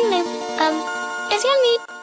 Morning. Um, is your